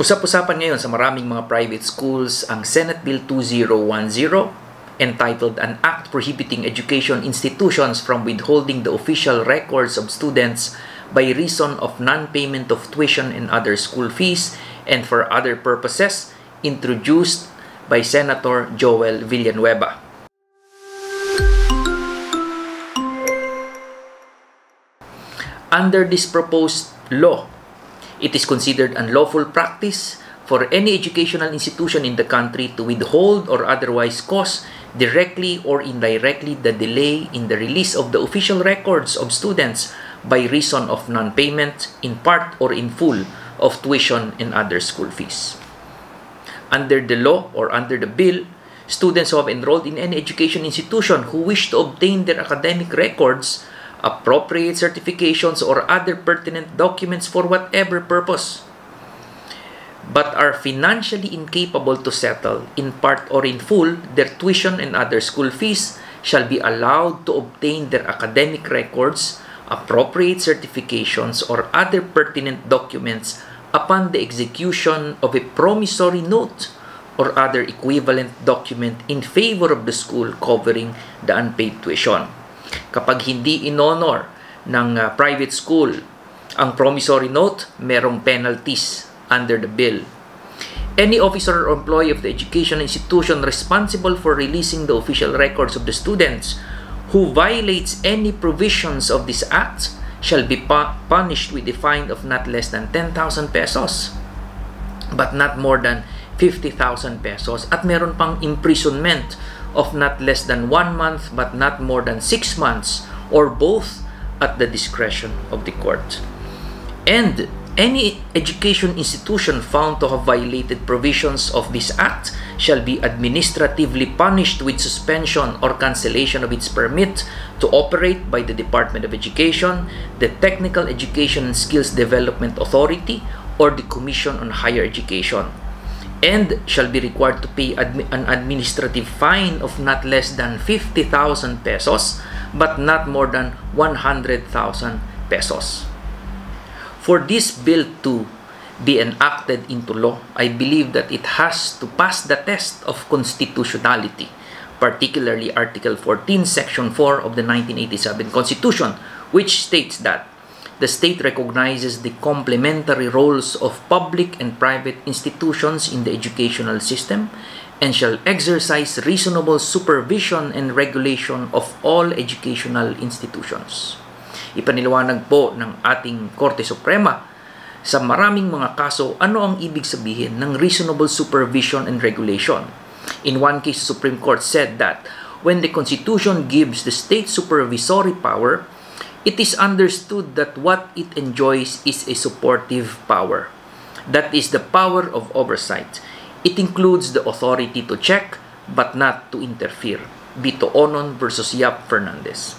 Usap-usapan ngayon sa maraming mga private schools ang Senate Bill 2010 entitled An Act Prohibiting Education Institutions from Withholding the Official Records of Students by Reason of Non-Payment of Tuition and Other School Fees and for Other Purposes introduced by Senator Joel Villanueva. Under this proposed law, It is considered unlawful practice for any educational institution in the country to withhold or otherwise cause directly or indirectly the delay in the release of the official records of students by reason of non-payment in part or in full of tuition and other school fees. Under the law or under the bill, students who have enrolled in any education institution who wish to obtain their academic records appropriate certifications, or other pertinent documents for whatever purpose, but are financially incapable to settle, in part or in full, their tuition and other school fees, shall be allowed to obtain their academic records, appropriate certifications, or other pertinent documents upon the execution of a promissory note or other equivalent document in favor of the school covering the unpaid tuition kapag hindi inonor ng uh, private school ang promissory note, merong penalties under the bill. Any officer or employee of the education institution responsible for releasing the official records of the students who violates any provisions of this act shall be pu- punished with a fine of not less than 10,000 pesos but not more than 50,000 pesos at meron pang imprisonment of not less than one month but not more than six months, or both at the discretion of the court. And any education institution found to have violated provisions of this act shall be administratively punished with suspension or cancellation of its permit to operate by the Department of Education, the Technical Education and Skills Development Authority, or the Commission on Higher Education and shall be required to pay admi- an administrative fine of not less than 50,000 pesos but not more than 100,000 pesos. For this bill to be enacted into law, I believe that it has to pass the test of constitutionality, particularly Article 14, Section 4 of the 1987 Constitution, which states that the state recognizes the complementary roles of public and private institutions in the educational system and shall exercise reasonable supervision and regulation of all educational institutions. Ipaniliwanag po ng ating Korte Suprema sa maraming mga kaso ano ang ibig sabihin ng reasonable supervision and regulation. In one case, Supreme Court said that when the Constitution gives the state supervisory power, it is understood that what it enjoys is a supportive power. That is the power of oversight. It includes the authority to check but not to interfere. Bito Onon versus Yap Fernandez.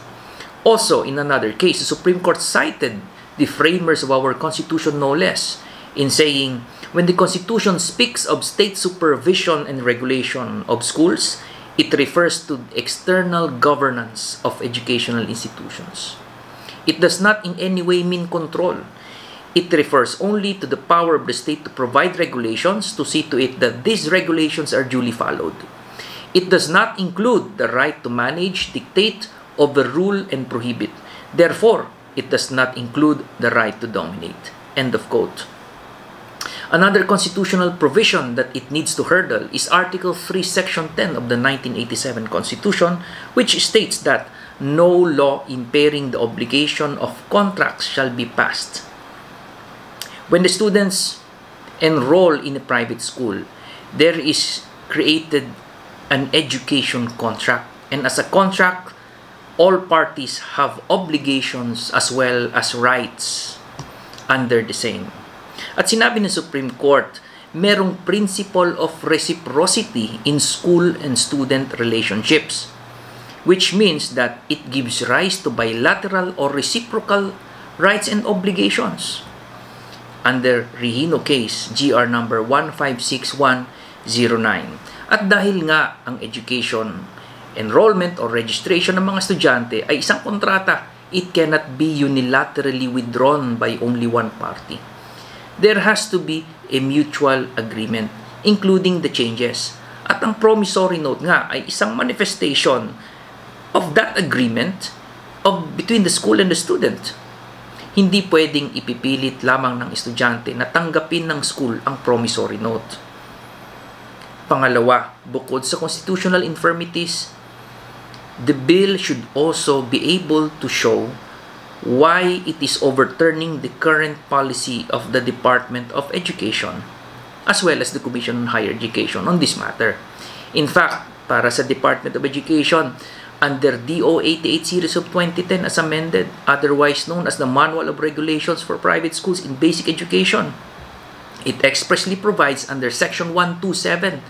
Also, in another case, the Supreme Court cited the framers of our Constitution no less in saying, when the Constitution speaks of state supervision and regulation of schools, it refers to external governance of educational institutions. It does not in any way mean control. It refers only to the power of the state to provide regulations to see to it that these regulations are duly followed. It does not include the right to manage, dictate, overrule, and prohibit. Therefore, it does not include the right to dominate. End of quote. Another constitutional provision that it needs to hurdle is Article 3, Section 10 of the 1987 Constitution, which states that no law impairing the obligation of contracts shall be passed. When the students enroll in a private school, there is created an education contract. And as a contract, all parties have obligations as well as rights under the same. At sinabi ng Supreme Court, merong principle of reciprocity in school and student relationships which means that it gives rise to bilateral or reciprocal rights and obligations. Under Rihino case, GR number 156109. At dahil nga ang education, enrollment or registration ng mga estudyante ay isang kontrata, it cannot be unilaterally withdrawn by only one party. There has to be a mutual agreement, including the changes. At ang promissory note nga ay isang manifestation of that agreement of between the school and the student. Hindi pwedeng ipipilit lamang ng estudyante na tanggapin ng school ang promissory note. Pangalawa, bukod sa constitutional infirmities, the bill should also be able to show why it is overturning the current policy of the Department of Education as well as the Commission on Higher Education on this matter. In fact, para sa Department of Education, under DO 88 series of 2010 as amended, otherwise known as the Manual of Regulations for Private Schools in Basic Education, it expressly provides under Section 127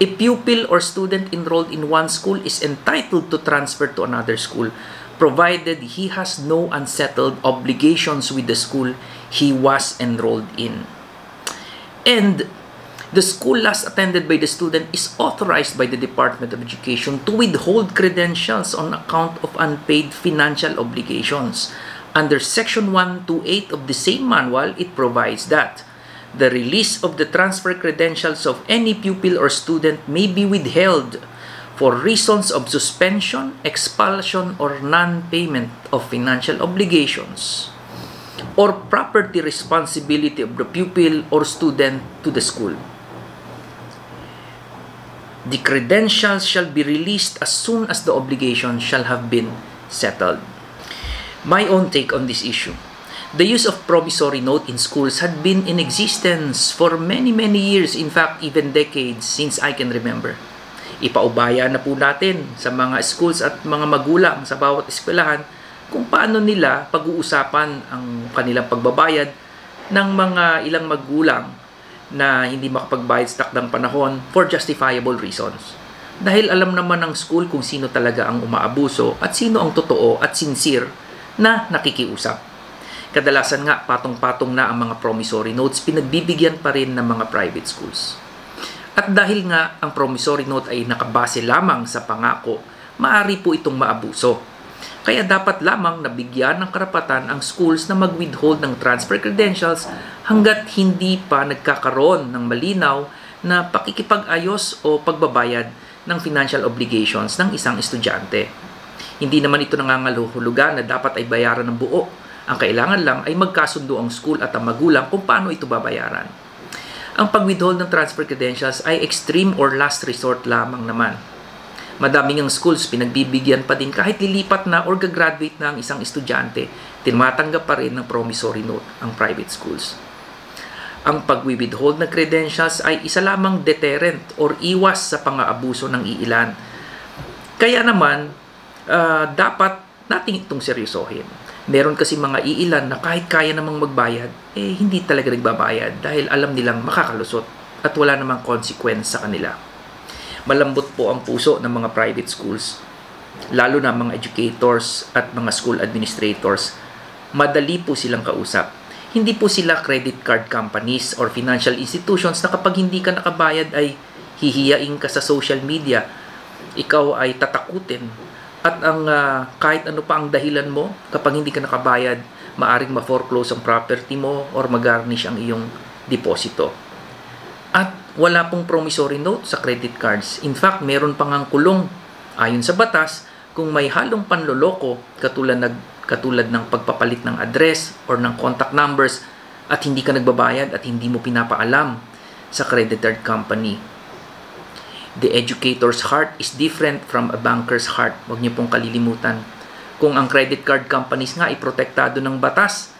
a pupil or student enrolled in one school is entitled to transfer to another school provided he has no unsettled obligations with the school he was enrolled in. And the school last attended by the student is authorized by the Department of Education to withhold credentials on account of unpaid financial obligations. Under Section 128 of the same manual, it provides that the release of the transfer credentials of any pupil or student may be withheld for reasons of suspension, expulsion, or non-payment of financial obligations or property responsibility of the pupil or student to the school. The credentials shall be released as soon as the obligation shall have been settled. My own take on this issue. The use of promissory note in schools had been in existence for many, many years, in fact, even decades since I can remember. Ipaubaya na po natin sa mga schools at mga magulang sa bawat eskwelahan kung paano nila pag-uusapan ang kanilang pagbabayad ng mga ilang magulang na hindi makapagbayad sa takdang panahon for justifiable reasons. Dahil alam naman ng school kung sino talaga ang umaabuso at sino ang totoo at sincere na nakikiusap. Kadalasan nga, patong-patong na ang mga promissory notes, pinagbibigyan pa rin ng mga private schools. At dahil nga ang promissory note ay nakabase lamang sa pangako, maari po itong maabuso. Kaya dapat lamang nabigyan ng karapatan ang schools na mag-withhold ng transfer credentials hanggat hindi pa nagkakaroon ng malinaw na pakikipag-ayos o pagbabayad ng financial obligations ng isang estudyante. Hindi naman ito nangangahulugan na dapat ay bayaran ng buo ang kailangan lang ay magkasundo ang school at ang magulang kung paano ito babayaran. Ang pag-withhold ng transfer credentials ay extreme or last resort lamang naman. Madaming ang schools pinagbibigyan pa din kahit lilipat na or gagraduate na ang isang estudyante, timatanggap pa rin ng promissory note ang private schools. Ang pag-withhold ng credentials ay isa lamang deterrent or iwas sa pang-aabuso ng iilan. Kaya naman, uh, dapat natin itong seryosohin Meron kasi mga iilan na kahit kaya namang magbayad, eh hindi talaga nagbabayad dahil alam nilang makakalusot at wala namang consequence sa kanila. Malambot po ang puso ng mga private schools, lalo na mga educators at mga school administrators. Madali po silang kausap. Hindi po sila credit card companies or financial institutions na kapag hindi ka nakabayad ay hihiyain ka sa social media. Ikaw ay tatakutin at ang uh, kahit ano pa ang dahilan mo, kapag hindi ka nakabayad, maaring ma-foreclose ang property mo or mag-garnish ang iyong deposito. Wala pong promissory note sa credit cards. In fact, meron pang ang kulong. Ayon sa batas, kung may halong panloloko katulad, nag, katulad ng pagpapalit ng address or ng contact numbers at hindi ka nagbabayad at hindi mo pinapaalam sa credit card company The educator's heart is different from a banker's heart. Huwag niyo pong kalilimutan. Kung ang credit card companies nga ay protektado ng batas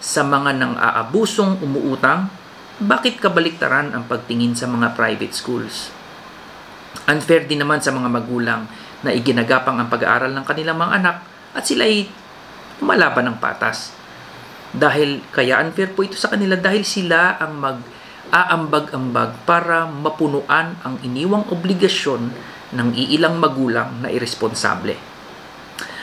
sa mga nang aabusong umuutang, bakit kabaliktaran ang pagtingin sa mga private schools? Unfair din naman sa mga magulang na iginagapang ang pag-aaral ng kanilang mga anak at sila ay lumalaban ng patas. Dahil kaya unfair po ito sa kanila dahil sila ang mag aambag-ambag para mapunuan ang iniwang obligasyon ng iilang magulang na irresponsable.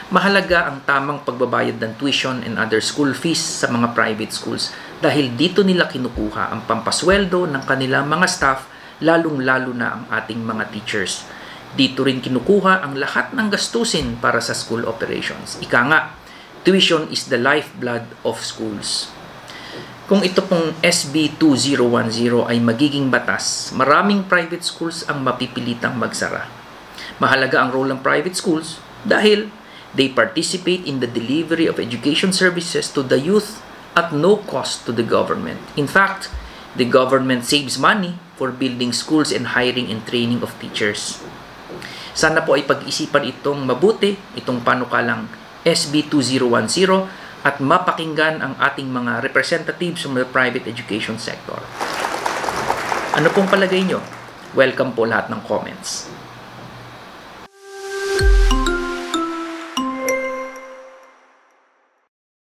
Mahalaga ang tamang pagbabayad ng tuition and other school fees sa mga private schools dahil dito nila kinukuha ang pampasweldo ng kanilang mga staff lalong-lalo na ang ating mga teachers. Dito rin kinukuha ang lahat ng gastusin para sa school operations. Ika nga, tuition is the lifeblood of schools. kung ito pong SB 2010 ay magiging batas, maraming private schools ang mapipilitang magsara. Mahalaga ang role ng private schools dahil they participate in the delivery of education services to the youth at no cost to the government. In fact, the government saves money for building schools and hiring and training of teachers. Sana po ay pag-isipan itong mabuti, itong panukalang SB 2010 at mapakinggan ang ating mga representatives from the private education sector. Ano pong palagay nyo? Welcome po lahat ng comments.